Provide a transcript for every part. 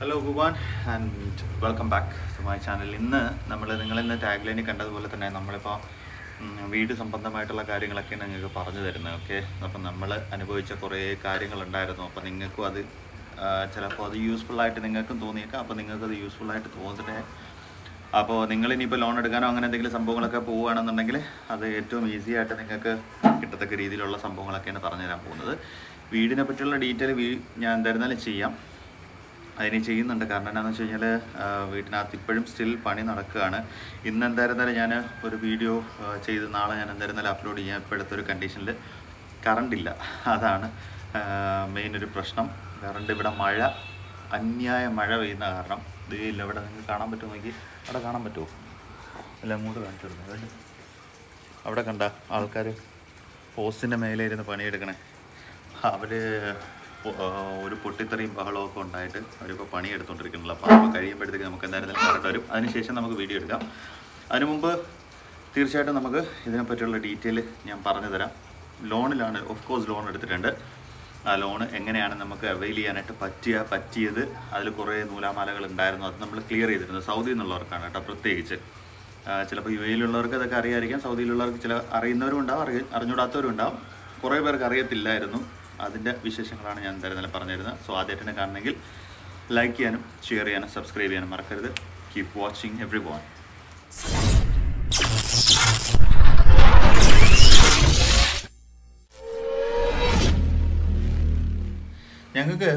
Hello ഗുബാൻ and welcome back to my channel ഇന്ന് നമ്മൾ നിങ്ങളിന്ന് tag ലൈനിൽ കണ്ടതുപോലെ തന്നെ നമ്മളിപ്പോൾ വീട് സംബന്ധമായിട്ടുള്ള കാര്യങ്ങളൊക്കെയാണ് നിങ്ങൾക്ക് പറഞ്ഞു തരുന്നത് ഓക്കെ അപ്പം നമ്മൾ അനുഭവിച്ച കുറേ കാര്യങ്ങളുണ്ടായിരുന്നു. അപ്പോൾ നിങ്ങൾക്കും അത് ചിലപ്പോൾ അത് യൂസ്ഫുൾ ആയിട്ട് നിങ്ങൾക്കും തോന്നിയേക്കാം. അപ്പോൾ നിങ്ങൾക്കത് യൂസ്ഫുൾ ആയിട്ട് തോന്നട്ടെ. അപ്പോൾ നിങ്ങൾ ഇനിയിപ്പോൾ ലോൺ എടുക്കാനോ അങ്ങനെ എന്തെങ്കിലും സംഭവങ്ങളൊക്കെ പോവുകയാണെന്നുണ്ടെങ്കിൽ അത് ഏറ്റവും ഈസി ആയിട്ട് നിങ്ങൾക്ക് കിട്ടത്തക്ക രീതിയിലുള്ള സംഭവങ്ങളൊക്കെയാണ് പറഞ്ഞു തരാൻ പോകുന്നത്. വീടിനെ പറ്റിയുള്ള ഡീറ്റെയിൽ ഞാൻ എന്തായിരുന്നാലും ചെയ്യാം. അതിന് ചെയ്യുന്നുണ്ട്. കാരണം എന്താണെന്ന് വെച്ച് കഴിഞ്ഞാൽ വീട്ടിനകത്ത് ഇപ്പോഴും സ്റ്റിൽ പണി നടക്കുകയാണ്. ഇന്ന് എന്തായിരുന്നാലും ഞാൻ ഒരു വീഡിയോ ചെയ്ത് നാളെ ഞാൻ എന്തായിരുന്നാലും അപ്ലോഡ് ചെയ്യാം. ഇപ്പോഴത്തെ ഒരു കണ്ടീഷനിൽ കറണ്ടില്ല അതാണ് മെയിൻ ഒരു പ്രശ്നം. കറണ്ട് ഇവിടെ മഴ അന്യായ മഴ പെയ്യുന്ന കാരണം. ഇത് ഇല്ല ഇവിടെ നിങ്ങൾക്ക് കാണാൻ പറ്റുമോ നോക്കി? അവിടെ കാണാൻ പറ്റുമോ? അല്ല അങ്ങോട്ട് കാണിച്ചു അവിടെ കണ്ട ആൾക്കാർ പോസ്റ്റിന്റെ മേലെ ഇരുന്ന് പണിയെടുക്കണേ. അവർ ഒരു പൊട്ടിത്തെറിയും ബഹളവും ഒക്കെ ഉണ്ടായിട്ട് അവരിപ്പോൾ പണി എടുത്തുകൊണ്ടിരിക്കുന്നുള്ള അപ്പോൾ അപ്പോൾ കഴിയുമ്പോഴത്തേക്ക് നമുക്ക് എന്തായാലും കറണ്ട് വരും. അതിനുശേഷം നമുക്ക് വീഡിയോ എടുക്കാം. അതിനു മുമ്പ് തീർച്ചയായിട്ടും നമുക്ക് ഇതിനെപ്പറ്റിയുള്ള ഡീറ്റെയിൽ ഞാൻ പറഞ്ഞു തരാം. ലോണിലാണ് ഓഫ് കോഴ്സ് ലോൺ എടുത്തിട്ടുണ്ട്. ആ ലോണ് എങ്ങനെയാണ് നമുക്ക് അവൈൽ ചെയ്യാനായിട്ട് പറ്റിയ പറ്റിയത്? അതിൽ കുറേ നൂലാമാലകൾ ഉണ്ടായിരുന്നു. അത് നമ്മൾ ക്ലിയർ ചെയ്തിരുന്നു സൗദി എന്നുള്ളവർക്കാണ് കേട്ടോ പ്രത്യേകിച്ച്. ചിലപ്പോൾ യു എയിലുള്ളവർക്ക് ഇതൊക്കെ അറിയായിരിക്കാം. സൗദിയിലുള്ളവർക്ക് ചില അറിയുന്നവരും ഉണ്ടാവും അറിയ അറിഞ്ഞൂടാത്തവരും ഉണ്ടാവും. കുറേ പേർക്ക് അറിയത്തില്ലായിരുന്നു. അതിന്റെ വിശേഷങ്ങളാണ് ഞാൻ എന്തായാലും പറഞ്ഞിരുന്നത്. സോ ആദ്യമായിട്ട് തന്നെ കാണണമെങ്കിൽ ലൈക്ക് ചെയ്യാനും ഷെയർ ചെയ്യാനും സബ്സ്ക്രൈബ് ചെയ്യാനും മറക്കരുത്. കീപ് വാച്ചിങ് എവ്രി വൺ ഞങ്ങൾക്ക്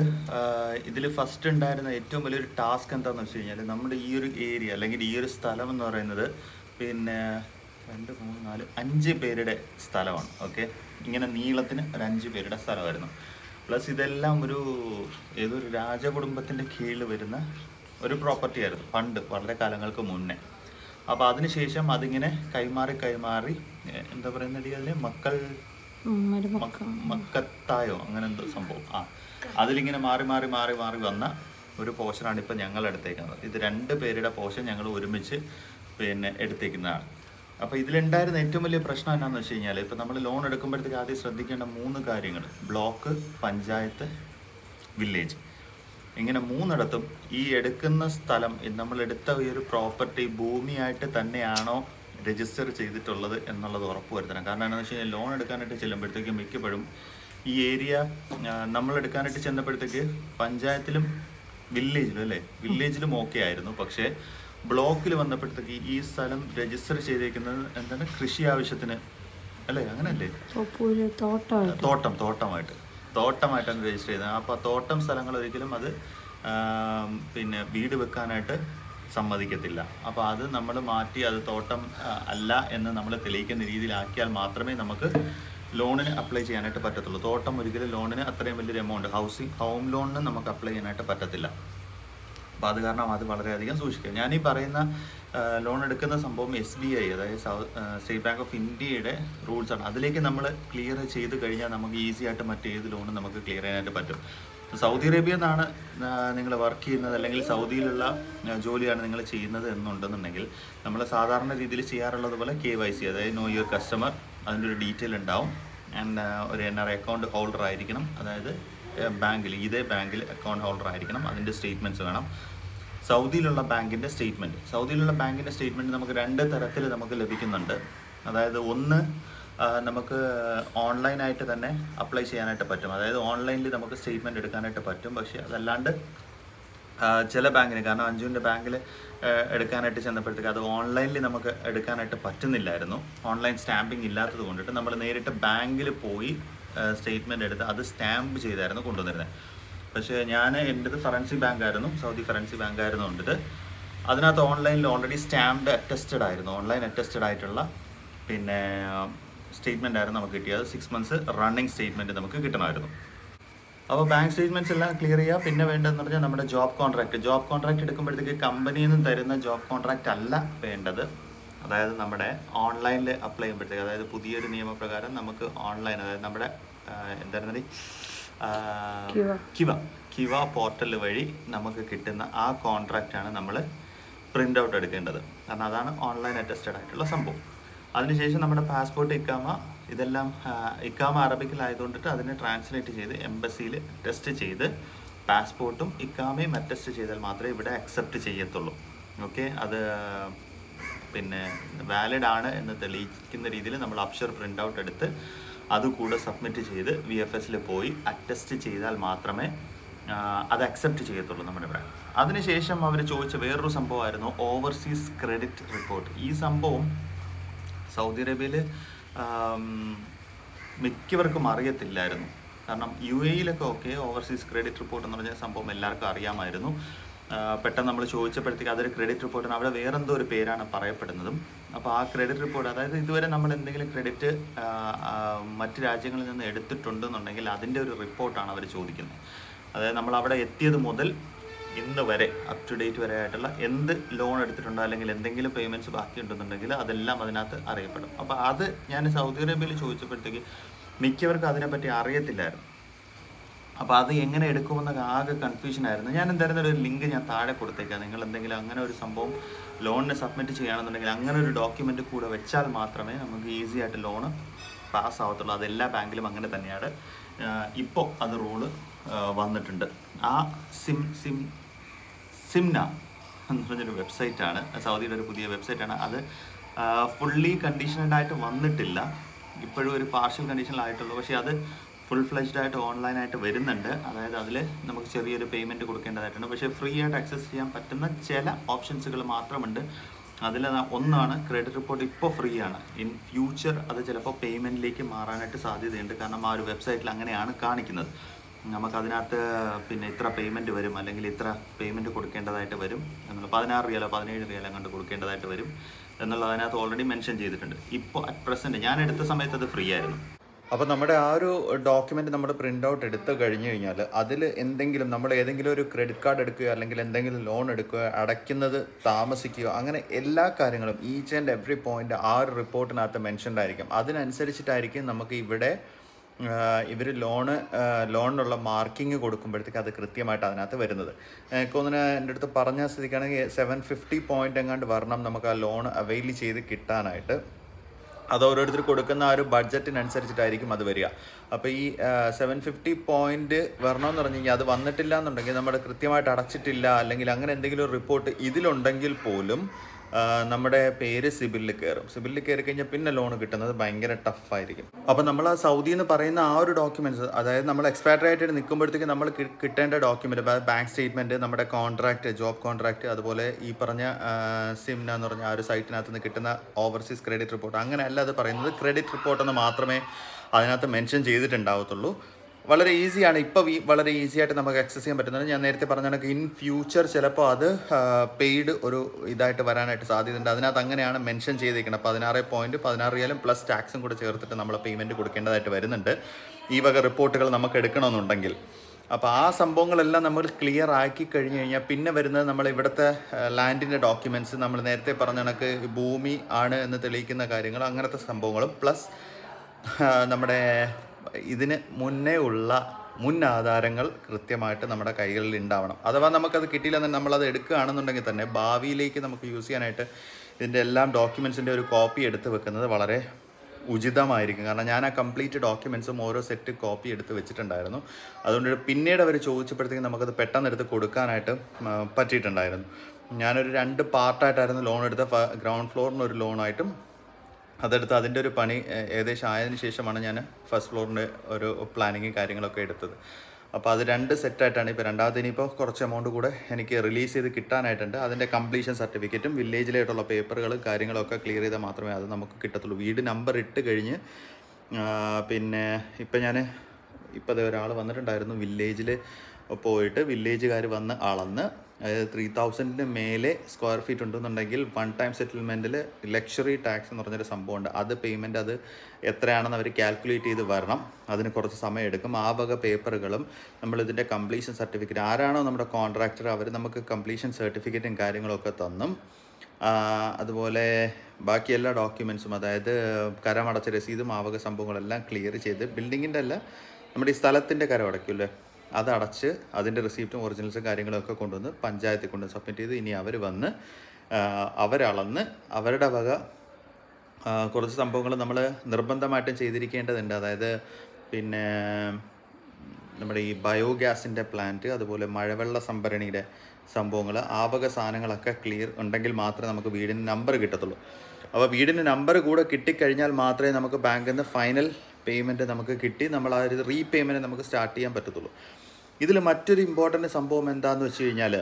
ഇതിൽ ഫസ്റ്റ് ഉണ്ടായിരുന്ന ഏറ്റവും വലിയൊരു ടാസ്ക് എന്താണെന്ന് വെച്ച് കഴിഞ്ഞാൽ നമ്മുടെ ഈ ഒരു ഏരിയ അല്ലെങ്കിൽ ഈ ഒരു സ്ഥലം എന്ന് പറയുന്നത് പിന്നെ രണ്ട് മൂന്ന് നാല് അഞ്ച് പേരുടെ സ്ഥലമാണ്. ഓക്കെ ഇങ്ങനെ നീളത്തിന് ഒരു അഞ്ച് പേരുടെ സ്ഥലമായിരുന്നു. പ്ലസ് ഇതെല്ലാം ഒരു ഏതൊരു രാജകുടുംബത്തിന്റെ കീഴിൽ വരുന്ന ഒരു പ്രോപ്പർട്ടി ആയിരുന്നു പണ്ട് വളരെ കാലങ്ങൾക്ക് മുന്നേ. അപ്പോൾ അതിനുശേഷം അതിങ്ങനെ കൈമാറി കൈമാറി എന്താ പറയുന്നത് അതിന്? മക്കൾ മക്ക- മക്കത്തായോ? അങ്ങനെ എന്തോ സംഭവം. ആ അതിലിങ്ങനെ മാറി മാറി മാറി മാറി വന്ന ഒരു പോഷനാണ് ഇപ്പം ഞങ്ങൾ എടുത്തേക്കുന്നത് ഇത് രണ്ട് പേരുടെ പോഷൻ ഞങ്ങൾ ഒരുമിച്ച് പിന്നെ എടുത്തേക്കുന്നതാണ്. അപ്പോൾ ഇതിലുണ്ടായിരുന്ന ഏറ്റവും വലിയ പ്രശ്നം എന്താണെന്ന് വെച്ച് കഴിഞ്ഞാൽ ഇപ്പൊ നമ്മൾ ലോൺ എടുക്കുമ്പോഴത്തേക്ക് ആദ്യം ശ്രദ്ധിക്കേണ്ട മൂന്ന് കാര്യങ്ങൾ ബ്ലോക്ക് പഞ്ചായത്ത് വില്ലേജ് ഇങ്ങനെ മൂന്നിടത്തും ഈ എടുക്കുന്ന സ്ഥലം നമ്മൾ എടുത്ത ഈ ഒരു പ്രോപ്പർട്ടി ഭൂമിയായിട്ട് തന്നെയാണോ രജിസ്റ്റർ ചെയ്തിട്ടുള്ളത് എന്നുള്ളത് ഉറപ്പ് വരുത്തണം. കാരണം എന്താണെന്ന് വെച്ച് കഴിഞ്ഞാൽ ലോൺ എടുക്കാനായിട്ട് ചെല്ലുമ്പോഴത്തേക്കും മിക്കപ്പോഴും ഈ ഏരിയ നമ്മൾ എടുക്കാനായിട്ട് ചെന്നപ്പോഴത്തേക്ക് പഞ്ചായത്തിലും വില്ലേജിലും അല്ലേ? വില്ലേജിലും ഓക്കെ ആയിരുന്നു. പക്ഷേ ബ്ലോക്കിൽ വന്നപ്പോഴത്തേക്ക് ഈ സ്ഥലം രജിസ്റ്റർ ചെയ്തേക്കുന്നത് എന്താണ്? കൃഷി ആവശ്യത്തിന്. അല്ലേ? അങ്ങനല്ലേ? തോട്ടം തോട്ടമായിട്ട്. തോട്ടമായിട്ടാണ് രജിസ്റ്റർ ചെയ്തത്. അപ്പോൾ തോട്ടം സ്ഥലങ്ങൾ ഒരിക്കലും അത് പിന്നെ വീട് വെക്കാനായിട്ട് സമ്മതിക്കത്തില്ല. അപ്പോൾ അത് നമ്മൾ മാറ്റി അത് തോട്ടം അല്ല എന്ന് നമ്മൾ തെളിയിക്കുന്ന രീതിയിലാക്കിയാൽ മാത്രമേ നമുക്ക് ലോണിന് അപ്ലൈ ചെയ്യാനായിട്ട് പറ്റത്തുള്ളൂ. തോട്ടം ഒരിക്കലും ലോണിന് അത്രയും വലിയൊരു എമൗണ്ട് ഹൗസിംഗ് ഹോം ലോണിന് നമുക്ക് അപ്ലൈ ചെയ്യാനായിട്ട് പറ്റത്തില്ല. അപ്പോൾ അത് കാരണം അത് വളരെയധികം സൂക്ഷിക്കുക. ഞാൻ ഈ പറയുന്ന ലോൺ എടുക്കുന്ന സംഭവം എസ് ബി ഐ അതായത് സ്റ്റേറ്റ് ബാങ്ക് ഓഫ് ഇന്ത്യയുടെ റൂൾസ് ആണ്. അതിലേക്ക് നമ്മൾ ക്ലിയർ ചെയ്ത് കഴിഞ്ഞാൽ നമുക്ക് ഈസി ആയിട്ട് മറ്റേത് ലോണും നമുക്ക് ക്ലിയർ ചെയ്യാനായിട്ട് പറ്റും. സൗദി അറേബ്യ എന്നാണ് നിങ്ങൾ വർക്ക് ചെയ്യുന്നത് അല്ലെങ്കിൽ സൗദിയിലുള്ള ജോലിയാണ് നിങ്ങൾ ചെയ്യുന്നത് എന്നുണ്ടെന്നുണ്ടെങ്കിൽ നമ്മൾ സാധാരണ രീതിയിൽ ചെയ്യാറുള്ളത് പോലെ കെ വൈ സി അതായത് നോ യുവർ കസ്റ്റമർ അതിന്റെ ഒരു ഡീറ്റെയിൽ ഉണ്ടാവും. ആൻഡ് ഒരു എൻ ആർ അക്കൗണ്ട് ഹോൾഡർ ആയിരിക്കണം. അതായത് ബാങ്കിൽ ഇതേ ബാങ്കിൽ അക്കൗണ്ട് ഹോൾഡർ ആയിരിക്കണം. അതിന്റെ സ്റ്റേറ്റ്മെന്റ്സ് വേണം. സൗദിയിലുള്ള ബാങ്കിന്റെ സ്റ്റേറ്റ്മെന്റ് സൗദിയിലുള്ള ബാങ്കിന്റെ സ്റ്റേറ്റ്മെന്റ് നമുക്ക് രണ്ട് തരത്തിൽ നമുക്ക് ലഭിക്കുന്നുണ്ട്. അതായത് ഒന്ന് നമുക്ക് ഓൺലൈനായിട്ട് തന്നെ അപ്ലൈ ചെയ്യാനായിട്ട് പറ്റും. അതായത് ഓൺലൈനിൽ നമുക്ക് സ്റ്റേറ്റ്മെന്റ് എടുക്കാനായിട്ട് പറ്റും. പക്ഷേ അതല്ലാണ്ട് ചില ബാങ്കിന് കാരണം അഞ്ജുവിന്റെ ബാങ്കിൽ എടുക്കാനായിട്ട് ചെന്നപ്പോഴത്തേക്ക് അത് ഓൺലൈനിൽ നമുക്ക് എടുക്കാനായിട്ട് പറ്റുന്നില്ലായിരുന്നു. ഓൺലൈൻ സ്റ്റാമ്പിംഗ് ഇല്ലാത്തത് കൊണ്ടിട്ട് നമ്മൾ നേരിട്ട് ബാങ്കിൽ പോയി സ്റ്റേറ്റ്മെന്റ് എടുത്ത് അത് സ്റ്റാമ്പ് ചെയ്തായിരുന്നു കൊണ്ടുവന്നിരുന്നത്. പക്ഷേ ഞാൻ എന്റെ ഫറൻസി ബാങ്ക് ആയിരുന്നു സൗദി ഫറൻസി ബാങ്ക് ആയിരുന്നു കൊണ്ടിട്ട്. അതിനകത്ത് ഓൺലൈനിൽ ഓൾറെഡി സ്റ്റാമ്പ്ഡ് അറ്റസ്റ്റഡ് ആയിരുന്നു. ഓൺലൈൻ അറ്റസ്റ്റഡ് ആയിട്ടുള്ള പിന്നെ സ്റ്റേറ്റ്മെന്റ് ആയിരുന്നു നമുക്ക് കിട്ടിയത്. സിക്സ് മന്ത്സ് റണ്ണിങ് സ്റ്റേറ്റ്മെന്റ് നമുക്ക് കിട്ടണമായിരുന്നു. അപ്പോൾ ബാങ്ക് സ്റ്റേറ്റ്മെന്റ്സ് എല്ലാം ക്ലിയർ ചെയ്യുക പിന്നെ വേണ്ടതെന്ന് പറഞ്ഞാൽ നമ്മുടെ ജോബ് കോൺട്രാക്റ്റ് ജോബ് കോൺട്രാക്റ്റ് എടുക്കുമ്പോഴത്തേക്ക് കമ്പനിയിൽ നിന്ന് തരുന്ന ജോബ് കോൺട്രാക്റ്റ് അല്ല വേണ്ടത്. അതായത് നമ്മുടെ ഓൺലൈനിൽ അപ്ലൈ ചെയ്യുമ്പോഴത്തേക്ക് അതായത് പുതിയൊരു നിയമപ്രകാരം നമുക്ക് ഓൺലൈൻ അതായത് നമ്മുടെ എന്തായിരുന്നു കിവ. കിവ. പോർട്ടൽ വഴി നമുക്ക് കിട്ടുന്ന ആ കോൺട്രാക്റ്റാണ് നമ്മൾ പ്രിന്റ് ഔട്ട് എടുക്കേണ്ടത്. കാരണം അതാണ് ഓൺലൈൻ അറ്റസ്റ്റഡ് ആയിട്ടുള്ള സംഭവം. അതിനുശേഷം നമ്മുടെ പാസ്പോർട്ട് ഇക്കാമ ഇതെല്ലാം ഇക്കാമ അറബിക്കിലായതുകൊണ്ടിട്ട് അതിനെ ട്രാൻസ്ലേറ്റ് ചെയ്ത് എംബസിയിൽ ടെസ്റ്റ് ചെയ്ത് പാസ്പോർട്ടും ഇക്കാമയും അറ്റസ്റ്റ് ചെയ്താൽ മാത്രമേ ഇവിടെ അക്സെപ്റ്റ് ചെയ്യത്തുള്ളൂ. ഓക്കെ അത് പിന്നെ വാലിഡ് ആണ് എന്ന് തെളിയിക്കുന്ന രീതിയിൽ നമ്മൾ അപ്ഷർ പ്രിന്റ് ഔട്ട് എടുത്ത് അതുകൂടെ സബ്മിറ്റ് ചെയ്ത് വി എഫ് എസിൽ പോയി അറ്റസ്റ്റ് ചെയ്താൽ മാത്രമേ അത് അക്സെപ്റ്റ് ചെയ്യത്തുള്ളൂ നമ്മുടെ ഇവിടെ. അതിനുശേഷം അവർ ചോദിച്ച വേറൊരു സംഭവമായിരുന്നു ഓവർസീസ് ക്രെഡിറ്റ് റിപ്പോർട്ട് ഈ സംഭവം സൗദി അറേബ്യയിൽ മിക്കവർക്കും അറിയത്തില്ലായിരുന്നു. കാരണം യു എയിലൊക്കെ ഓക്കെ ഓവർസീസ് ക്രെഡിറ്റ് റിപ്പോർട്ട് എന്ന് പറഞ്ഞ സംഭവം എല്ലാവർക്കും അറിയാമായിരുന്നു. പെട്ടെന്ന് നമ്മൾ ചോദിച്ചപ്പോഴത്തേക്ക് അതൊരു ക്രെഡിറ്റ് റിപ്പോർട്ടാണ് അവിടെ വേറെന്തോ ഒരു പേരാണ് പറയപ്പെടുന്നതും. അപ്പോൾ ആ ക്രെഡിറ്റ് റിപ്പോർട്ട് അതായത് ഇതുവരെ നമ്മൾ എന്തെങ്കിലും ക്രെഡിറ്റ് മറ്റ് രാജ്യങ്ങളിൽ നിന്ന് എടുത്തിട്ടുണ്ടെന്നുണ്ടെങ്കിൽ അതിന്റെ ഒരു റിപ്പോർട്ടാണ് അവർ ചോദിക്കുന്നത്. അതായത് നമ്മൾ അവിടെ എത്തിയത് മുതൽ ഇന്ന് വരെ അപ് ടു ഡേറ്റ് വരെ ആയിട്ടുള്ള എന്ത് ലോൺ എടുത്തിട്ടുണ്ടോ അല്ലെങ്കിൽ എന്തെങ്കിലും പേയ്മെന്റ്സ് ബാക്കിയുണ്ടെന്നുണ്ടെങ്കിൽ അതെല്ലാം അതിനകത്ത് അറിയപ്പെടും. അപ്പോൾ അത് ഞാൻ സൗദി അറേബ്യയിൽ ചോദിച്ചപ്പോഴത്തേക്ക് മിക്കവർക്കും അതിനെപ്പറ്റി അറിയത്തില്ലായിരുന്നു. അപ്പോൾ അത് എങ്ങനെ എടുക്കുമെന്നൊക്കെ ആകെ കൺഫ്യൂഷൻ ആയിരുന്നു. ഞാൻ എന്തായാലും ഒരു ലിങ്ക് ഞാൻ താഴെ കൊടുത്തേക്കാം. നിങ്ങൾ എന്തെങ്കിലും അങ്ങനെ ഒരു സംഭവം ലോണിന് സബ്മിറ്റ് ചെയ്യുകയാണെന്നുണ്ടെങ്കിൽ അങ്ങനെ ഒരു ഡോക്യുമെന്റ് കൂടെ വെച്ചാൽ മാത്രമേ നമുക്ക് ഈസി ആയിട്ട് ലോണ് പാസ് ആവത്തുള്ളൂ. അതെല്ലാ ബാങ്കിലും അങ്ങനെ തന്നെയാണ്. ഇപ്പോൾ അത് റൂൾ വന്നിട്ടുണ്ട്. ആ സിം സിം സിംന എന്ന് പറഞ്ഞൊരു വെബ്സൈറ്റാണ് സൗദിയുടെ ഒരു പുതിയ വെബ്സൈറ്റാണ് അത് ഫുള്ളി കണ്ടീഷനഡ് ആയിട്ട് വന്നിട്ടില്ല. ഇപ്പോഴും ഒരു പാർഷ്യൽ കണ്ടീഷനിലായിട്ടുള്ളൂ പക്ഷേ അത് ഫുൾ ഫ്ലെഷ്ഡ് ആയിട്ട് ഓൺലൈനായിട്ട് വരുന്നുണ്ട്. അതായത് അതിൽ നമുക്ക് ചെറിയൊരു പേയ്മെന്റ് കൊടുക്കേണ്ടതായിട്ടുണ്ട്. പക്ഷേ ഫ്രീ ആയിട്ട് ആക്സസ് ചെയ്യാൻ പറ്റുന്ന ചില ഓപ്ഷൻസുകൾ മാത്രമുണ്ട്. അതിൽ ഒന്നാണ് ക്രെഡിറ്റ് റിപ്പോർട്ട് ഇപ്പോൾ ഫ്രീ ആണ്. ഇൻ ഫ്യൂച്ചർ അത് ചിലപ്പോൾ പേയ്മെന്റിലേക്ക് മാറാനായിട്ട് സാധ്യതയുണ്ട്. കാരണം ആ ഒരു വെബ്സൈറ്റിൽ അങ്ങനെയാണ് കാണിക്കുന്നത്. നമുക്ക് അതിനകത്ത് പിന്നെ ഇത്ര പേയ്മെന്റ് വരും അല്ലെങ്കിൽ ഇത്ര പേയ്മെന്റ് കൊടുക്കേണ്ടതായിട്ട് വരും എന്നുള്ള പതിനാറ് റിയാലോ പതിനേഴ് റിയാലോ അങ്ങോട്ട് കൊടുക്കേണ്ടതായിട്ട് വരും എന്നുള്ളത് അതിനകത്ത് ഓൾറെഡി മെൻഷൻ ചെയ്തിട്ടുണ്ട്. ഇപ്പോൾ അറ്റ് പ്രസന്റ് ഞാൻ എടുത്ത സമയത്ത് അത് ഫ്രീ ആയിരുന്നു. അപ്പോൾ നമ്മുടെ ആ ഒരു ഡോക്യുമെന്റ് നമ്മൾ പ്രിന്റ് ഔട്ട് എടുത്ത് കഴിഞ്ഞു കഴിഞ്ഞാൽ അതിൽ എന്തെങ്കിലും നമ്മൾ ഏതെങ്കിലും ഒരു ക്രെഡിറ്റ് കാർഡ് എടുക്കുകയോ അല്ലെങ്കിൽ എന്തെങ്കിലും ലോൺ എടുക്കുകയോ അടയ്ക്കുന്നത് താമസിക്കുകയോ അങ്ങനെ എല്ലാ കാര്യങ്ങളും ഈച്ച് ആൻഡ് എവറി പോയിന്റ് ആ ഒരു റിപ്പോർട്ടിനകത്ത് മെൻഷൻഡ് ആയിരിക്കും. അതിനനുസരിച്ചിട്ടായിരിക്കും നമുക്ക് ഇവിടെ ഇവർ ലോണ് ലോണിനുള്ള മാർക്കിംഗ് കൊടുക്കുമ്പോഴത്തേക്ക് അത് കൃത്യമായിട്ട് അതിനകത്ത് വരുന്നത്. എനിക്ക് തോന്നുന്നു എന്റെ അടുത്ത് പറഞ്ഞ സ്ഥിതിക്കാണെങ്കിൽ സെവൻ ഫിഫ്റ്റി പോയിന്റ് എങ്ങാണ്ട് വരണം നമുക്ക് ആ ലോൺ അവൈൽ ചെയ്ത് കിട്ടാനായിട്ട്. അത് ഓരോരുത്തർ കൊടുക്കുന്ന ആ ഒരു ബഡ്ജറ്റിനനുസരിച്ചിട്ടായിരിക്കും അത് വരിക. അപ്പോൾ ഈ സെവൻ ഫിഫ്റ്റി പോയിന്റ് വരണമെന്ന് പറഞ്ഞു കഴിഞ്ഞാൽ അത് വന്നിട്ടില്ല എന്നുണ്ടെങ്കിൽ നമ്മൾ കൃത്യമായിട്ട് അടച്ചിട്ടില്ല അല്ലെങ്കിൽ അങ്ങനെ എന്തെങ്കിലും റിപ്പോർട്ട് ഇതിലുണ്ടെങ്കിൽ പോലും നമ്മുടെ പേര് സിബിലിൽ കയറും. സിബിലിൽ കയറി കഴിഞ്ഞാൽ പിന്നെ ലോൺ കിട്ടുന്നത് ഭയങ്കര ടഫായിരിക്കും അപ്പോൾ നമ്മൾ ആ സൗദി എന്ന് പറയുന്ന ആ ഒരു ഡോക്യുമെന്റ്സ് അതായത് നമ്മൾ ആയിട്ട് നിൽക്കുമ്പോഴത്തേക്ക് നമ്മൾ കിട്ടേണ്ട ഡോക്യുമെന്റ് ബാങ്ക് സ്റ്റേറ്റ്മെന്റ് നമ്മുടെ കോൺട്രാക്ട് ജോബ് കോൺട്രാക്ട് അതുപോലെ ഈ പറഞ്ഞ സിംന എന്ന് പറഞ്ഞ ആ ഒരു സൈറ്റിനകത്ത് നിന്ന് കിട്ടുന്ന ഓവർസീസ് ക്രെഡിറ്റ് റിപ്പോർട്ട് അങ്ങനെയല്ല അത് പറയുന്നത് ക്രെഡിറ്റ് റിപ്പോർട്ട് എന്ന് മാത്രമേ അതിനകത്ത് മെൻഷൻ ചെയ്തിട്ടുണ്ടാവത്തുള്ളൂ. വളരെ ഈസിയാണ് ഇപ്പോൾ വളരെ ഈസി ആയിട്ട് നമുക്ക് ആക്സസ് ചെയ്യാൻ പറ്റുന്നത്. ഞാൻ നേരത്തെ പറഞ്ഞ കണക്ക് ഇൻ ഫ്യൂച്ചർ ചിലപ്പോൾ അത് പെയ്ഡ് ഒരു ഇതായിട്ട് വരാനായിട്ട് സാധ്യതയുണ്ട്. അതിനകത്ത് അങ്ങനെയാണ് മെൻഷൻ ചെയ്തിരിക്കുന്നത് പതിനാറ് പോയിന്റ് പതിനാറ് റിയാലും പ്ലസ് ടാക്സും കൂടെ ചേർത്തിട്ട് നമ്മൾ പേയ്മെന്റ് കൊടുക്കേണ്ടതായിട്ട് വരുന്നുണ്ട്. ഈ വക റിപ്പോർട്ടുകൾ നമുക്ക് എടുക്കണമെന്നുണ്ടെങ്കിൽ. അപ്പോൾ ആ സംഭവങ്ങളെല്ലാം നമ്മൾ ക്ലിയർ ആക്കി കഴിഞ്ഞ് കഴിഞ്ഞാൽ പിന്നെ വരുന്നത് നമ്മൾ ഇവിടുത്തെ ലാൻഡിന്റെ ഡോക്യുമെന്റ്സ് നമ്മൾ നേരത്തെ പറഞ്ഞ കണക്ക് ഭൂമി ആണ് എന്ന് തെളിയിക്കുന്ന കാര്യങ്ങൾ അങ്ങനത്തെ സംഭവങ്ങളും. പ്ലസ് നമ്മുടെ ഇതിന് മുന്നേ ഉള്ള മുൻ ആധാരങ്ങൾ കൃത്യമായിട്ട് നമ്മുടെ കൈകളിൽ ഉണ്ടാവണം. അഥവാ നമുക്കത് കിട്ടിയില്ലെന്ന് നമ്മളത് എടുക്കുകയാണെന്നുണ്ടെങ്കിൽ തന്നെ ഭാവിയിലേക്ക് നമുക്ക് യൂസ് ചെയ്യാനായിട്ട് ഇതിന്റെ എല്ലാം ഡോക്യുമെൻസിന്റെ ഒരു കോപ്പി എടുത്ത് വെക്കുന്നത് വളരെ ഉചിതമായിരിക്കും. കാരണം ഞാൻ ആ കംപ്ലീറ്റ് ഡോക്യുമെൻസും ഓരോ സെറ്റ് കോപ്പി എടുത്ത് വെച്ചിട്ടുണ്ടായിരുന്നു. അതുകൊണ്ട് പിന്നീട് അവർ ചോദിച്ചപ്പോഴത്തേക്കും നമുക്കത് പെട്ടെന്ന് എടുത്ത് കൊടുക്കാനായിട്ട് പറ്റിയിട്ടുണ്ടായിരുന്നു. ഞാനൊരു രണ്ട് പാർട്ടായിട്ടായിരുന്നു ലോൺ എടുത്ത ഗ്രൗണ്ട് ഫ്ലോറിന് ഒരു ലോണായിട്ടും അതെടുത്ത് അതിന്റെ ഒരു പണി ഏകദേശം ആയതിനു ശേഷമാണ് ഞാൻ ഫസ്റ്റ് ഫ്ലോറിന്റെ ഒരു പ്ലാനിങ് കാര്യങ്ങളൊക്കെ എടുത്തത്. അപ്പോൾ അത് രണ്ട് സെറ്റായിട്ടാണ് ഇപ്പോൾ രണ്ടാമത്തെ ഇനിയിപ്പോൾ കുറച്ച് എമൗണ്ട് കൂടെ എനിക്ക് റിലീസ് ചെയ്ത് കിട്ടാനായിട്ടുണ്ട്. അതിന്റെ കംപ്ലീഷൻ സർട്ടിഫിക്കറ്റും വില്ലേജിലായിട്ടുള്ള പേപ്പറുകളും കാര്യങ്ങളൊക്കെ ക്ലിയർ ചെയ്താൽ മാത്രമേ അത് നമുക്ക് കിട്ടത്തുള്ളൂ. വീട് നമ്പർ ഇട്ട് കഴിഞ്ഞ് പിന്നെ ഇപ്പം ഞാൻ ഇപ്പോൾ അത് ഒരാൾ വന്നിട്ടുണ്ടായിരുന്നു വില്ലേജിൽ പോയിട്ട്. വില്ലേജുകാർ വന്ന് അളന്ന് അതായത് ത്രീ തൗസൻഡിന് മേലെ സ്ക്വയർ ഫീറ്റ് ഉണ്ടെന്നുണ്ടെങ്കിൽ വൺ ടൈം സെറ്റിൽമെന്റിൽ ലക്ഷറി ടാക്സ് എന്ന് പറഞ്ഞൊരു സംഭവമുണ്ട്. അത് പേയ്മെന്റ് അത് എത്രയാണെന്ന് അവർ കാൽക്കുലേറ്റ് ചെയ്ത് വരണം. അതിന് കുറച്ച് സമയം എടുക്കും. ആ വക പേപ്പറുകളും നമ്മളിതിന്റെ കംപ്ലീഷൻ സർട്ടിഫിക്കറ്റ് ആരാണോ നമ്മുടെ കോൺട്രാക്ടർ അവർ നമുക്ക് കംപ്ലീഷൻ സർട്ടിഫിക്കറ്റും കാര്യങ്ങളൊക്കെ തന്നും. അതുപോലെ ബാക്കി എല്ലാ ഡോക്യുമെൻസും അതായത് കരമടച്ച രസീതും ആവക സംഭവങ്ങളെല്ലാം ക്ലിയർ ചെയ്ത് ബിൽഡിങ്ങിന്റെ അല്ല നമ്മുടെ ഈ സ്ഥലത്തിന്റെ കരമടയ്ക്കില്ലേ അത് അടച്ച് അതിന്റെ റിസീപ്റ്റും ഒറിജിനൽസും കാര്യങ്ങളൊക്കെ കൊണ്ടുവന്ന് പഞ്ചായത്തിൽ കൊണ്ട് സബ്മിറ്റ് ചെയ്ത് ഇനി അവർ വന്ന് അവരളന്ന് അവരുടെ വക കുറച്ച് സംഭവങ്ങൾ നമ്മൾ നിർബന്ധമായിട്ടും ചെയ്തിരിക്കേണ്ടതുണ്ട്. അതായത് പിന്നെ നമ്മുടെ ഈ ബയോഗ്യാസിന്റെ പ്ലാന്റ് അതുപോലെ മഴവെള്ള സംഭരണിയുടെ സംഭവങ്ങൾ ആവക സാധനങ്ങളൊക്കെ ക്ലിയർ ഉണ്ടെങ്കിൽ മാത്രമേ നമുക്ക് വീടിന് നമ്പർ കിട്ടത്തുള്ളൂ. അപ്പോൾ വീടിന് നമ്പർ കൂടെ കിട്ടിക്കഴിഞ്ഞാൽ മാത്രമേ നമുക്ക് ബാങ്കിൽ നിന്ന് ഫൈനൽ പേയ്മെന്റ് നമുക്ക് കിട്ടി. നമ്മൾ ആ ഒരു റീപേയ്മെന്റ് നമുക്ക് സ്റ്റാർട്ട് ചെയ്യാൻ പറ്റത്തുള്ളൂ. ഇതിൽ മറ്റൊരു ഇമ്പോർട്ടന്റ് സംഭവം എന്താണെന്ന് വെച്ച് കഴിഞ്ഞാൽ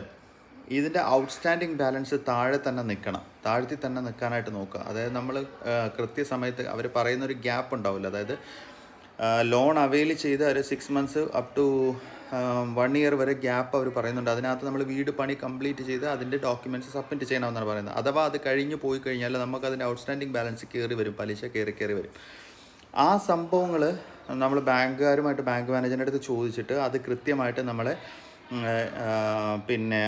ഇതിന്റെ ഔട്ട്സ്റ്റാൻഡിങ് ബാലൻസ് താഴെ തന്നെ നിൽക്കണം. താഴ്ത്തി തന്നെ നിൽക്കാനായിട്ട് നോക്കുക. അതായത് നമ്മൾ കൃത്യസമയത്ത് അവർ പറയുന്ന ഒരു ഗ്യാപ്പ് ഉണ്ടാവില്ല. അതായത് ലോൺ അവൈൽ ചെയ്ത് ഒരു six months up to one year വരെ ഗ്യാപ്പ് അവർ പറയുന്നുണ്ട്. അതിനകത്ത് നമ്മൾ വീട് പണി കംപ്ലീറ്റ് ചെയ്ത് അതിന്റെ ഡോക്യുമെന്റ്സ് സബ്മിറ്റ് ചെയ്യണമെന്നാണ് പറയുന്നത്. അഥവാ അത് കഴിഞ്ഞ് പോയി കഴിഞ്ഞാൽ നമുക്ക് അതിന്റെ ഔട്ട്സ്റ്റാൻഡിങ് ബാലൻസ് കയറി വരും. പലിശ കയറി കയറി വരും. ആ സംഭവങ്ങൾ നമ്മൾ ബാങ്കുകാരുമായിട്ട് ബാങ്ക് മാനേജറിന്റെ അടുത്ത് ചോദിച്ചിട്ട് അത് കൃത്യമായിട്ട് നമ്മളെ പിന്നെ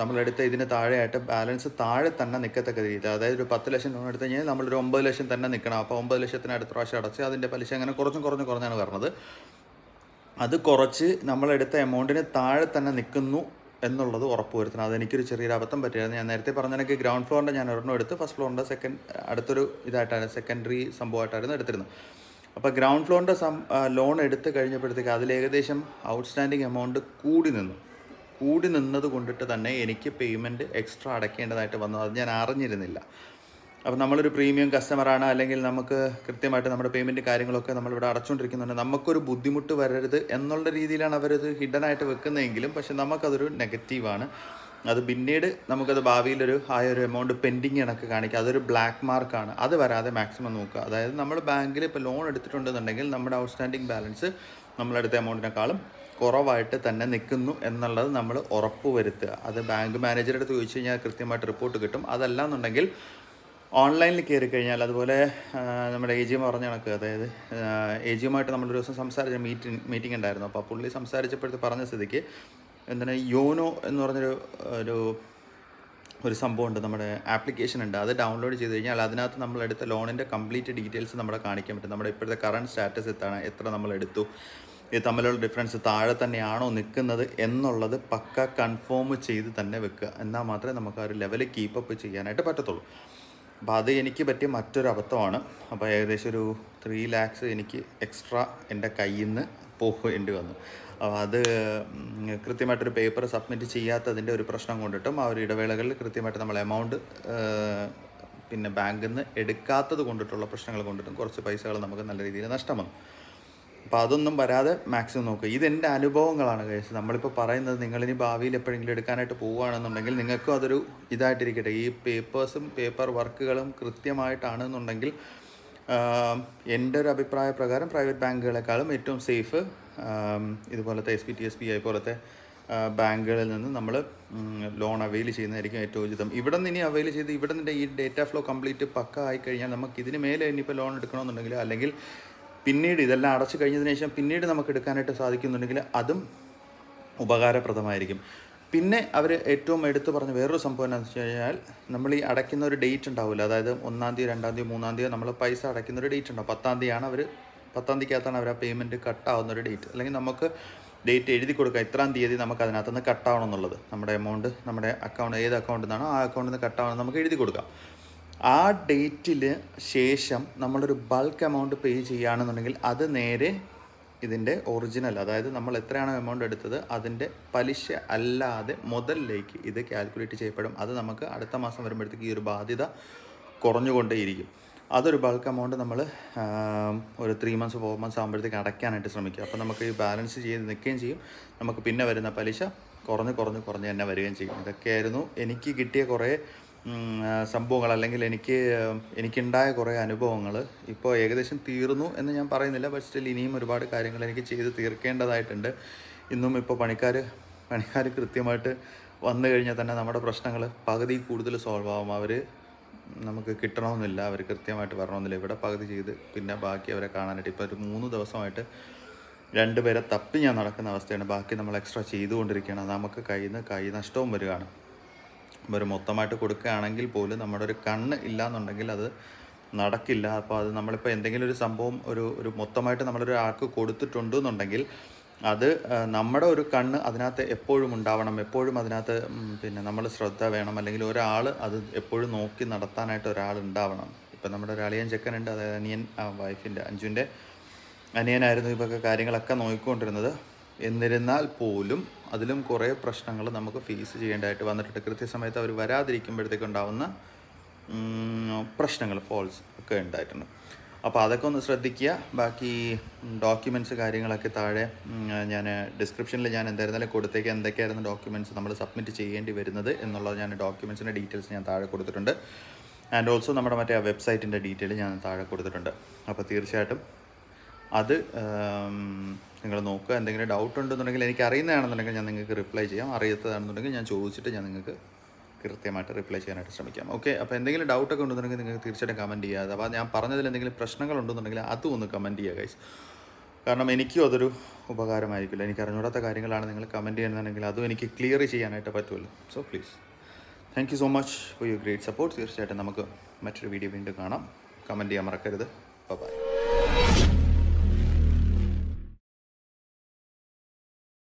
നമ്മളെടുത്ത് ഇതിന് താഴെയായിട്ട് ബാലൻസ് താഴെ തന്നെ നിൽക്കത്തക്ക രീതിയിൽ അതായത് ഒരു പത്ത് ലക്ഷം ലോൺ എടുത്തു കഴിഞ്ഞാൽ നമ്മളൊരു ഒമ്പത് ലക്ഷം തന്നെ നിൽക്കണം അപ്പോൾ ഒമ്പത് ലക്ഷത്തിന് അടുത്ത പ്രാവശ്യം അടച്ച് അതിന്റെ പലിശ അങ്ങനെ കുറച്ചും കുറഞ്ഞ് കുറഞ്ഞാണ് വരുന്നത് അത് കുറച്ച് നമ്മളെടുത്ത എമൗണ്ടിന് താഴെ തന്നെ നിൽക്കുന്നു എന്നുള്ളത് ഉറപ്പുവരുത്തണം. അതെനിക്കൊരു ചെറിയൊരു അബദ്ധം പറ്റിയായിരുന്നു. ഞാൻ നേരത്തെ പറഞ്ഞതിനൊക്കെ ഗ്രൗണ്ട് ഫ്ലോറിന്റെ ഞാൻ ഒരെണ്ണം എടുത്ത് ഫസ്റ്റ് ഫ്ലോറിന്റെ സെക്കൻഡ് അടുത്തൊരു ഇതായിട്ടാണ് സെക്കൻഡറി സംഭവമായിട്ടായിരുന്നു എടുത്തിരുന്നത്. അപ്പോൾ ഗ്രൗണ്ട് ഫ്ലോറിന്റെ സം ലോൺ എടുത്ത് കഴിഞ്ഞപ്പോഴത്തേക്ക് അതിൽ ഏകദേശം ഔട്ട്സ്റ്റാൻഡിങ് എമൗണ്ട് കൂടി നിന്നു. കൂടി നിന്നത് കൊണ്ടിട്ട് തന്നെ എനിക്ക് പേയ്മെന്റ് എക്സ്ട്രാ അടയ്ക്കേണ്ടതായിട്ട് വന്നു. അത് ഞാൻ അറിഞ്ഞിരുന്നില്ല. അപ്പോൾ നമ്മളൊരു പ്രീമിയം കസ്റ്റമറാണ് അല്ലെങ്കിൽ നമുക്ക് കൃത്യമായിട്ട് നമ്മുടെ പേയ്മെന്റ് കാര്യങ്ങളൊക്കെ നമ്മളിവിടെ അടച്ചുകൊണ്ടിരിക്കുന്നുണ്ട് നമുക്കൊരു ബുദ്ധിമുട്ട് വരരുത് എന്നുള്ള രീതിയിലാണ് അവരത് ഹിഡനായിട്ട് വെക്കുന്നതെങ്കിലും പക്ഷെ നമുക്കതൊരു നെഗറ്റീവാണ് അത് പിന്നീട് നമുക്കത് ഭാവിയിലൊരു ആ ഒരു എമൗണ്ട് പെൻഡിങ് കണക്ക്. കാണിക്കുക അതൊരു ബ്ലാക്ക് മാർക്കാണ് അത് വരാതെ മാക്സിമം നോക്കുക. അതായത് നമ്മൾ ബാങ്കിൽ ഇപ്പോൾ ലോൺ എടുത്തിട്ടുണ്ടെന്നുണ്ടെങ്കിൽ നമ്മുടെ ഔട്ട്സ്റ്റാൻഡിങ് ബാലൻസ് നമ്മളെടുത്ത എമൗണ്ടിനേക്കാളും കുറവായിട്ട് തന്നെ നിൽക്കുന്നു എന്നുള്ളത് നമ്മൾ ഉറപ്പ് വരുത്തുക. അത് ബാങ്ക് മാനേജറുടെ അടുത്ത് ചോദിച്ചു കഴിഞ്ഞാൽ കൃത്യമായിട്ട് റിപ്പോർട്ട് കിട്ടും. അതല്ല എന്നുണ്ടെങ്കിൽ ഓൺലൈനിൽ കയറി കഴിഞ്ഞാൽ അതുപോലെ നമ്മുടെ എ ജി പറഞ്ഞ കണക്ക് അതായത് എ ജി എമ്മായിട്ട് നമ്മളൊരു ദിവസം സംസാരിച്ച മീറ്റിംഗ് മീറ്റിംഗ് ഉണ്ടായിരുന്നു. അപ്പോൾ പുള്ളി സംസാരിച്ചപ്പോഴത്തെ പറഞ്ഞ സ്ഥിതിക്ക് എന്താണ് യോനോ എന്ന് പറഞ്ഞൊരു ഒരു ഒരു സംഭവമുണ്ട്. നമ്മുടെ ആപ്ലിക്കേഷൻ ഉണ്ട്. അത് ഡൗൺലോഡ് ചെയ്ത് കഴിഞ്ഞാൽ അതിനകത്ത് നമ്മൾ എടുത്ത ലോണിന്റെ കംപ്ലീറ്റ് ഡീറ്റെയിൽസ് നമ്മുടെ കാണിക്കാൻ പറ്റും. നമ്മുടെ ഇപ്പോഴത്തെ കറണ്ട് സ്റ്റാറ്റസ് എത്താണ് എത്ര നമ്മൾ എടുത്തു ഇത് തമ്മിലുള്ള ഡിഫറൻസ് താഴെ തന്നെയാണോ നിൽക്കുന്നത് എന്നുള്ളത് പക്ക കൺഫേം ചെയ്ത് തന്നെ വെക്കുക. എന്നാൽ മാത്രമേ നമുക്ക് ആ ഒരു ലെവൽ കീപ്പപ്പ് ചെയ്യാനായിട്ട് പറ്റത്തുള്ളൂ. അപ്പോൾ അത് എനിക്ക് പറ്റിയ മറ്റൊരു അബദ്ധമാണ്. അപ്പോൾ ഏകദേശം ഒരു ത്രീ ലാക്സ് എനിക്ക് എക്സ്ട്രാ എന്റെ കയ്യിൽ നിന്ന് പോകേണ്ടി വന്നു. അത് കൃത്യമായിട്ടൊരു പേപ്പർ സബ്മിറ്റ് ചെയ്യാത്തതിന്റെ ഒരു പ്രശ്നം കൊണ്ടിട്ടും ആ ഒരു ഇടവേളകളിൽ കൃത്യമായിട്ട് നമ്മൾ എമൗണ്ട് പിന്നെ ബാങ്കിൽ നിന്ന് എടുക്കാത്തത് കൊണ്ടിട്ടുള്ള പ്രശ്നങ്ങൾ കൊണ്ടിട്ടും കുറച്ച് പൈസകൾ നമുക്ക് നല്ല രീതിയിൽ നഷ്ടം വന്നു അപ്പോൾ അതൊന്നും വരാതെ മാക്സിമം നോക്കുക. ഇതെന്റെ അനുഭവങ്ങളാണ് കഴിച്ചത് നമ്മളിപ്പോൾ പറയുന്നത് നിങ്ങളിനി ഭാവിയിൽ എപ്പോഴെങ്കിലും എടുക്കാനായിട്ട് പോവുകയാണെന്നുണ്ടെങ്കിൽ നിങ്ങൾക്കും അതൊരു ഇതായിട്ടിരിക്കട്ടെ. ഈ പേപ്പേഴ്സും പേപ്പർ വർക്കുകളും കൃത്യമായിട്ടാണെന്നുണ്ടെങ്കിൽ എന്റെ ഒരു അഭിപ്രായ പ്രകാരം പ്രൈവറ്റ് ബാങ്കുകളെക്കാളും ഏറ്റവും സേഫ് ഇതുപോലത്തെ S P T S B I പോലത്തെ ബാങ്കുകളിൽ നിന്ന് നമ്മൾ ലോൺ അവൈൽ ചെയ്യുന്നതായിരിക്കും ഏറ്റവും ഉചിതം. ഇവിടെ നിന്ന് ഇനി അവൈൽ ചെയ്ത് ഇവിടെ നിന്ന് ഈ ഡേറ്റ ഫ്ലോ കംപ്ലീറ്റ് പക്ക ആയി കഴിഞ്ഞാൽ നമുക്ക് ഇതിന് മേലെ ഇനിയിപ്പോൾ ലോൺ എടുക്കണമെന്നുണ്ടെങ്കിൽ അല്ലെങ്കിൽ പിന്നീട് ഇതെല്ലാം അടച്ചു കഴിഞ്ഞതിന് ശേഷം പിന്നീട് നമുക്ക് എടുക്കാനായിട്ട് സാധിക്കുന്നുണ്ടെങ്കിൽ അതും ഉപകാരപ്രദമായിരിക്കും. പിന്നെ അവർ ഏറ്റവും എടുത്തു പറഞ്ഞ വേറൊരു സംഭവം എന്താണെന്ന് വെച്ച് കഴിഞ്ഞാൽ നമ്മൾ ഈ അടയ്ക്കുന്ന ഒരു ഡേറ്റ് ഉണ്ടാവില്ല അതായത് ഒന്നാം തീയതി രണ്ടാം തീയതി മൂന്നാം തീയതി നമ്മൾ പൈസ അടയ്ക്കുന്ന ഒരു ഡേറ്റ് ഉണ്ടാവും. പത്താം തീയതിയാണ് അവർ പത്താം തീയതിക്കകത്താണ് അവർ ആ പേയ്മെന്റ് കട്ടാവുന്ന ഒരു ഡേറ്റ് അല്ലെങ്കിൽ നമുക്ക് ഡേറ്റ് എഴുതി കൊടുക്കുക ഇത്രാം തീയതി നമുക്ക് അതിനകത്ത് നിന്ന് കട്ടാവണം എന്നുള്ളത്. നമ്മുടെ എമൗണ്ട് നമ്മുടെ അക്കൗണ്ട് ഏത് അക്കൗണ്ടിൽ നിന്നാണോ ആ അക്കൗണ്ടിൽ നിന്ന് കട്ടാവണം നമുക്ക് എഴുതി കൊടുക്കാം. ആ ഡേറ്റിൽ ശേഷം നമ്മളൊരു ബൾക്ക് എമൗണ്ട് പേ ചെയ്യുകയാണെന്നുണ്ടെങ്കിൽ അത് നേരെ ഇതിന്റെ ഒറിജിനൽ അതായത് നമ്മൾ എത്രയാണോ എമൗണ്ട് എടുത്തത് അതിന്റെ പലിശ അല്ലാതെ മുതലിലേക്ക് ഇത് കാൽക്കുലേറ്റ് ചെയ്യപ്പെടും. അത് നമുക്ക് അടുത്ത മാസം വരുമ്പോഴത്തേക്ക് ഈ ഒരു ബാധ്യത കുറഞ്ഞുകൊണ്ടേയിരിക്കും. അതൊരു ബൾക്ക് എമൗണ്ട് നമ്മൾ ഒരു ത്രീ മന്ത്സ് ഫോർ മന്ത്സ് ആകുമ്പോഴത്തേക്ക് അടയ്ക്കാനായിട്ട് ശ്രമിക്കുക. അപ്പോൾ നമുക്ക് ഈ ബാലൻസ് ചെയ്ത് നിൽക്കുകയും ചെയ്യും. നമുക്ക് പിന്നെ വരുന്ന പലിശ കുറഞ്ഞ് കുറഞ്ഞ് കുറഞ്ഞ് തന്നെ വരികയും ചെയ്യും. ഇതൊക്കെയായിരുന്നു എനിക്ക് കിട്ടിയ കുറേ സംഭവങ്ങൾ അല്ലെങ്കിൽ എനിക്ക് എനിക്കുണ്ടായ കുറേ അനുഭവങ്ങൾ ഇപ്പോൾ ഏകദേശം തീർന്നു എന്ന് ഞാൻ പറയുന്നില്ല. ബട്ട് സ്റ്റിൽ ഇനിയും ഒരുപാട് കാര്യങ്ങൾ എനിക്ക് ചെയ്ത് തീർക്കേണ്ടതായിട്ടുണ്ട്. ഇന്നും ഇപ്പോൾ പണിക്കാർ പണിക്കാർ കൃത്യമായിട്ട് വന്നു കഴിഞ്ഞാൽ തന്നെ നമ്മുടെ പ്രശ്നങ്ങൾ പകുതി കൂടുതൽ സോൾവ് ആവും. അവർ നമുക്ക് കിട്ടണമെന്നില്ല. അവർ കൃത്യമായിട്ട് വരണമെന്നില്ല. ഇവിടെ പകുതി ചെയ്ത് പിന്നെ ബാക്കി അവരെ കാണാനായിട്ട്. ഇപ്പോൾ ഒരു മൂന്ന് ദിവസമായിട്ട് രണ്ടുപേരെ തപ്പി ഞാൻ നടക്കുന്ന അവസ്ഥയാണ്. ബാക്കി നമ്മൾ എക്സ്ട്രാ ചെയ്തുകൊണ്ടിരിക്കുകയാണ്. നമുക്ക് കയ്യിൽ നിന്ന് കൈ നഷ്ടവും വരികയാണ്. ഒരു മൊത്തമായിട്ട് കൊടുക്കുകയാണെങ്കിൽ പോലും നമ്മുടെ ഒരു കണ്ണ് ഇല്ല എന്നുണ്ടെങ്കിൽ അത് നടക്കില്ല. അപ്പോൾ അത് നമ്മളിപ്പോൾ എന്തെങ്കിലും ഒരു സംഭവം ഒരു ഒരു മൊത്തമായിട്ട് നമ്മളൊരു ആൾക്ക് കൊടുത്തിട്ടുണ്ട് എന്നുണ്ടെങ്കിൽ അത് നമ്മുടെ ഒരു കണ്ണ് അതിനകത്ത് എപ്പോഴും ഉണ്ടാവണം. എപ്പോഴും അതിനകത്ത് പിന്നെ നമ്മൾ ശ്രദ്ധ വേണം. അല്ലെങ്കിൽ ഒരാൾ അത് എപ്പോഴും നോക്കി നടത്താനായിട്ട് ഒരാൾ ഉണ്ടാവണം. ഇപ്പം നമ്മുടെ ഒരു അളിയൻ ചെക്കനുണ്ട്. അതായത് അനിയൻ വൈഫിന്റെ അഞ്ജുവിന്റെ അനിയനായിരുന്നു ഇപ്പോഴൊക്കെ കാര്യങ്ങളൊക്കെ നോക്കിക്കൊണ്ടിരുന്നത്. എന്നിരുന്നാൽ പോലും അതിലും കുറേ പ്രശ്നങ്ങൾ നമുക്ക് ഫേസ് ചെയ്യേണ്ടതായിട്ട് വന്നിട്ടുണ്ട്. കൃത്യസമയത്ത് അവർ വരാതിരിക്കുമ്പോഴത്തേക്ക് ഉണ്ടാവുന്ന പ്രശ്നങ്ങൾ ഫോൾസ് ഒക്കെ ഉണ്ടായിട്ടുണ്ട്. അപ്പോൾ അതൊക്കെ ഒന്ന് ശ്രദ്ധിക്കുക. ബാക്കി ഡോക്യുമെന്റ്സ് കാര്യങ്ങളൊക്കെ താഴെ ഞാൻ ഡിസ്ക്രിപ്ഷനിൽ ഞാൻ എന്തായിരുന്നാലും കൊടുത്തേക്ക് എന്തൊക്കെയായിരുന്നു ഡോക്യുമെന്റ്സ് നമ്മൾ സബ്മിറ്റ് ചെയ്യേണ്ടി വരുന്നത് എന്നുള്ള ഞാൻ ഡോക്യുമെന്റ്സിന്റെ ഡീറ്റെയിൽസ് ഞാൻ താഴെ കൊടുത്തിട്ടുണ്ട്. ആൻഡ് ഓൾസോ നമ്മുടെ മറ്റേ വെബ്സൈറ്റിന്റെ ഡീറ്റെയിൽ ഞാൻ താഴെ കൊടുത്തിട്ടുണ്ട്. അപ്പോൾ തീർച്ചയായിട്ടും അത് നിങ്ങൾ നോക്കുക. എന്തെങ്കിലും ഡൗട്ട് ഉണ്ടെന്നുണ്ടെങ്കിൽ എനിക്ക് അറിയുന്നതാണെന്നുണ്ടെങ്കിൽ ഞാൻ നിങ്ങൾക്ക് റിപ്ലൈ ചെയ്യാം. അറിയാത്തതാണെന്നുണ്ടെങ്കിൽ ഞാൻ ചോദിച്ചിട്ട് ഞാൻ നിങ്ങൾക്ക് കൃത്യമായിട്ട് റിപ്ലൈ ചെയ്യാനായിട്ട് ശ്രമിക്കാം. ഓക്കെ അപ്പോൾ എന്തെങ്കിലും ഡൗട്ടൊക്കെ ഉണ്ടെന്നുണ്ടെങ്കിൽ നിങ്ങൾക്ക് തീർച്ചയായിട്ടും കമന്റ് ചെയ്യാതെ അപ്പോൾ ഞാൻ പറഞ്ഞതിൽ എന്തെങ്കിലും പ്രശ്നങ്ങൾ ഉണ്ടെന്നുണ്ടെങ്കിൽ അതും ഒന്ന് കമന്റ് ചെയ്യുക ഗൈസ് കാരണം എനിക്കും അതൊരു ഉപകാരമായിരിക്കില്ല. എനിക്ക് അറിഞ്ഞൂടാത്ത കാര്യങ്ങളാണ് നിങ്ങൾ കമന്റ് ചെയ്യുന്നുണ്ടെങ്കിൽ അതും എനിക്ക് ക്ലിയർ ചെയ്യാനായിട്ട് പറ്റുമല്ലോ. So please thank so much for you great support തീർച്ചയായിട്ടും നമുക്ക് മറ്റൊരു വീഡിയോ വീണ്ടും കാണാം. കമന്റ് ചെയ്യാൻ മറക്കരുത്. ബൈ